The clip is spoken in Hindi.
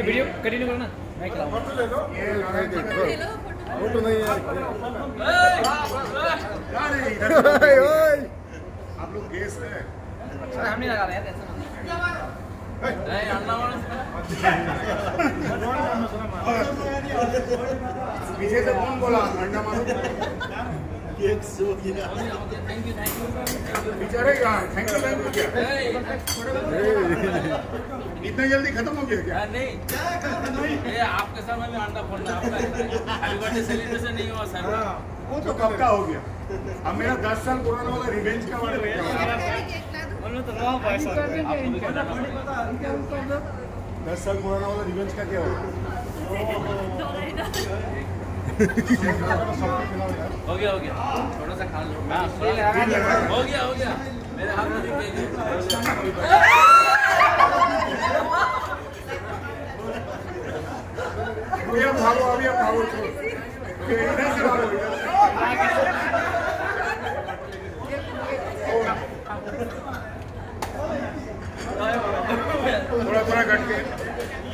वीडियो कंटिन्यू करो ना मैं फ़ोटो नहीं यार अरे इधर आप लोग गेस्ट हैं हम नहीं लगा रहे हैं से कौन बोला अंडा मारो बेचारे थैंक यू थैंक यू क्या इतना जल्दी खत्म हो गया क्या नहीं आपके समय में अंडा फोड़ना नहीं हुआ सर वो तो कब का हो गया अब मेरा दस साल पुराना वाला रिवेंज का वाला हुआ? दस साल पुराना वाला रिवेंज का क्या हो गया हो गया। थोड़ा सा खा लो। हो। गया हो गया। मेरे हाथ में अभी अब भागो अभी अब भागो छोड़ो ये इधर से भागो इधर से। थोड़ा थोड़ा कट के।